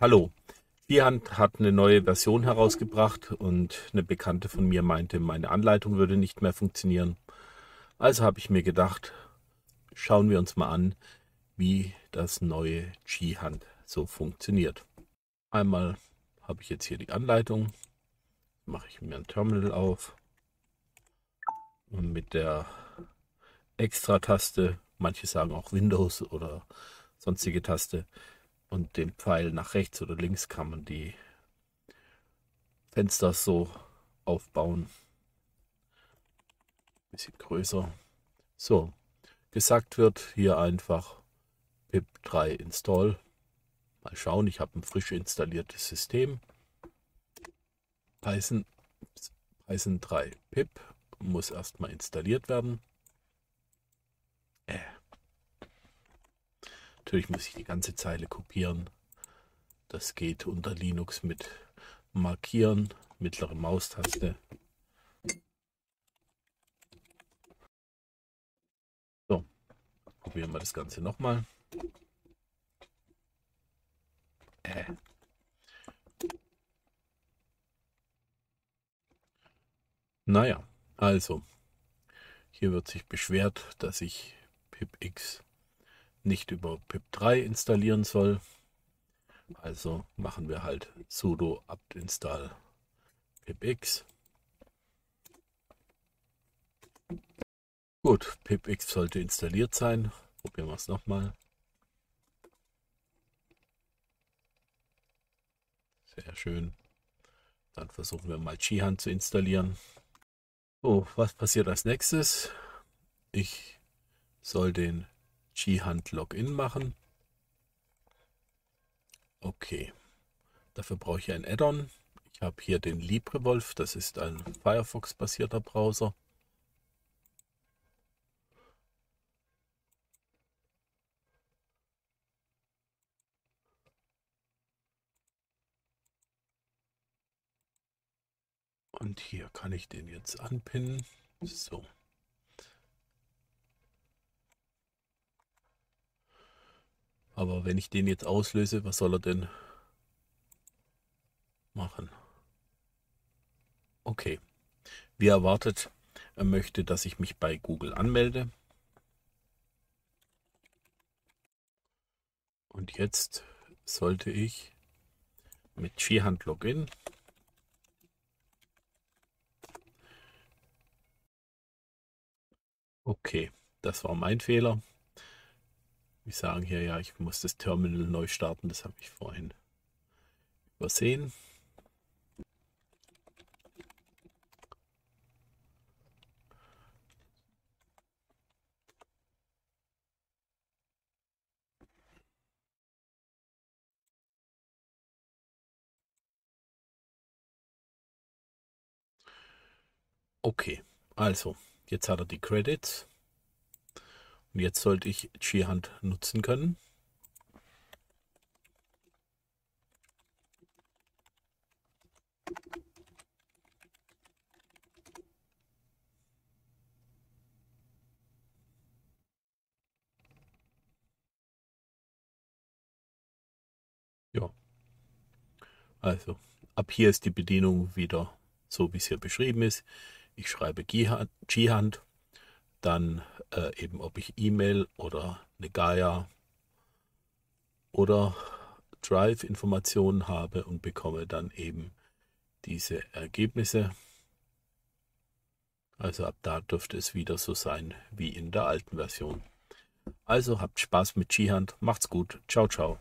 Hallo. Vierhand hat eine neue Version herausgebracht und eine Bekannte von mir meinte, meine Anleitung würde nicht mehr funktionieren. Also habe ich mir gedacht, schauen wir uns mal an, wie das neue G-Hand so funktioniert. Einmal habe ich jetzt hier die Anleitung, mache ich mir ein Terminal auf und mit der Extra-Taste, manche sagen auch Windows oder sonstige Taste, und den Pfeil nach rechts oder links kann man die Fenster so aufbauen. Bisschen größer. So, gesagt wird hier einfach pip3 install. Mal schauen, ich habe ein frisch installiertes System. Python, Python 3 pip muss erstmal installiert werden. Äh. Natürlich muss ich die ganze Zeile kopieren. Das geht unter Linux mit Markieren, mittlere Maustaste. So, probieren wir das Ganze nochmal. Äh. Naja, also, hier wird sich beschwert, dass ich pipx nicht über pip3 installieren soll. Also machen wir halt sudo apt install pipx. Gut, pipx sollte installiert sein. Probieren wir es nochmal. Sehr schön. Dann versuchen wir mal Qihan zu installieren. So, was passiert als nächstes? Ich soll den G-Hand Login machen. Okay. Dafür brauche ich ein Add-on. Ich habe hier den LibreWolf, das ist ein Firefox-basierter Browser. Und hier kann ich den jetzt anpinnen. So. Aber wenn ich den jetzt auslöse, was soll er denn machen? Okay. Wie erwartet, er möchte, dass ich mich bei Google anmelde. Und jetzt sollte ich mit Skihand Login Okay, das war mein Fehler. Wir sagen hier, ja, ich muss das Terminal neu starten. Das habe ich vorhin übersehen. Okay, also jetzt hat er die Credits. Und jetzt sollte ich G-Hand nutzen können. Ja. Also, ab hier ist die Bedienung wieder so, wie es hier beschrieben ist. Ich schreibe G-Hand dann äh, eben, ob ich E-Mail oder eine Gaia oder Drive-Informationen habe und bekomme dann eben diese Ergebnisse. Also ab da dürfte es wieder so sein wie in der alten Version. Also habt Spaß mit G-Hand, macht's gut, ciao, ciao.